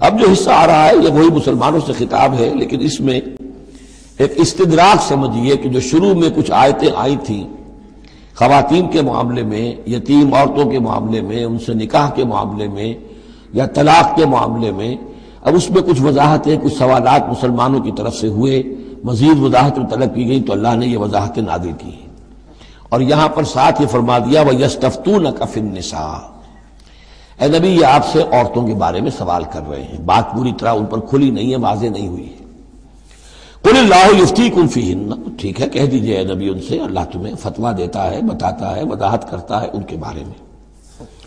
اب جو حصہ آ رہا ہے، یہ وہی مسلمانوں سے خطاب ہے، لیکن اس میں ایک استدراک سمجھیے کہ جو شروع میں کچھ آیتیں آئی تھیں، خواتین کے معاملے میں، یتیم عورتوں کے معاملے میں، ان سے نکاح کے معاملے میں، یا طلاق کے معاملے میں، اب اس میں کچھ وضاحتیں، کچھ سوالات مسلمانوں کی طرف سے ہوئے، مزید وضاحت طلب کی گئی، تو اللہ نے یہ وضاحتیں نادر کی اور یہاں پر ساتھ یہ فرما دیا وہ یستفتون کفن نسا اے نبی، یہ آپ سے عورتوں کے بارے میں سوال کر رہے ہیں۔ بات پوری طرح ان پر کھلی نہیں ہے، واضح نہیں ہوئی ہے۔ قل اللہ یفتی کن فی ٹھیک ہے، کہہ دیجیے اے نبی ان سے، اللہ تمہیں فتویٰ دیتا ہے، بتاتا ہے، وضاحت کرتا ہے ان کے بارے میں۔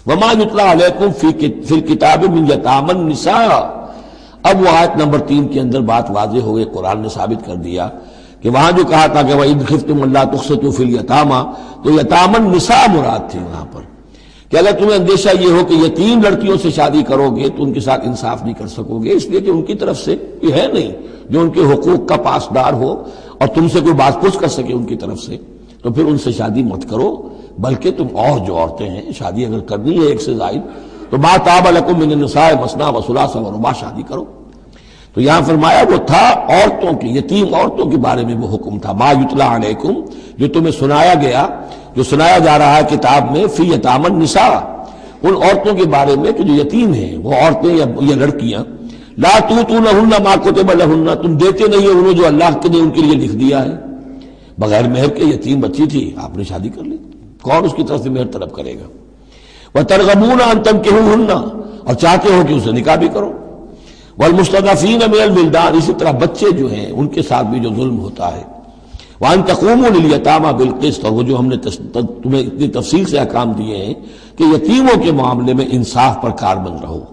وما یطلع علیکم فی الکتاب من یتام النساء۔ اب وہ آیت نمبر تین کے اندر بات واضح ہو گئی، قرآن نے ثابت کر دیا کہ وہاں جو کہا تھا کہ وہ عید خفتم اللہ تخصتو فی الیتامہ تو یتام النساء مراد تھی وہاں پر۔ کہ اگر تمہیں اندیشہ یہ ہو کہ یتیم لڑکیوں سے شادی کرو گے تو ان کے ساتھ انصاف نہیں کر سکو گے، اس لیے کہ ان کی طرف سے یہ ہے نہیں جو ان کے حقوق کا پاسدار ہو اور تم سے کوئی بات پوچھ کر سکے ان کی طرف سے، تو پھر ان سے شادی مت کرو، بلکہ تم اور جو عورتیں ہیں، شادی اگر کرنی ہے ایک سے زائد، تو با تاب الکم من النساء مسنا و ثلاث و شادی کرو۔ تو یہاں فرمایا وہ تھا عورتوں کی یتیم عورتوں کے بارے میں وہ حکم تھا۔ ما یتلا علیکم، جو تمہیں سنایا گیا جو سنایا جا رہا ہے کتاب میں، فی یتام النساء، ان عورتوں کے بارے میں کہ جو یتیم ہیں، وہ عورتیں یا یا لڑکیاں، لا تو تو نہ ما کتب لہن، تم دیتے نہیں ہو انہوں جو اللہ نے ان کے لیے لکھ دیا ہے۔ بغیر مہر کے یتیم بچی تھی، آپ نے شادی کر لی۔ کون اس کی طرف سے مہر طلب کرے گا؟ وہ ترغبون ان تم کہ اور چاہتے ہو کہ اسے نکاح بھی کرو۔ والمستضعفین من البلدان اسی طرح بچے جو ہیں، ان کے ساتھ بھی جو ظلم ہوتا ہے۔ وان تقوم للیتامى بالقسط اور وہ جو ہم نے تمہیں اتنی تفصیل سے احکام دیے ہیں کہ یتیموں کے معاملے میں انصاف پر کار بند رہو۔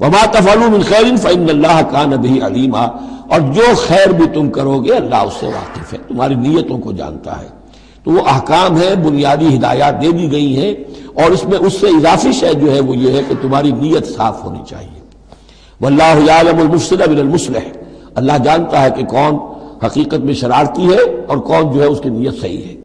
وما تفعلوا من خیر فان اللہ کان به علیما اور جو خیر بھی تم کرو گے اللہ اس سے واقف ہے، تمہاری نیتوں کو جانتا ہے۔ تو وہ احکام ہے بنیادی ہدایات دے دی گئی ہیں اور اس میں اس سے اضافی شے جو ہے وہ یہ ہے کہ تمہاری نیت صاف ہونی چاہیے۔ واللہ یعلم المفسد من المصلح۔ اللہ جانتا ہے کہ کون حقیقت میں شرارتی ہے اور کون جو ہے اس کی نیت صحیح ہے۔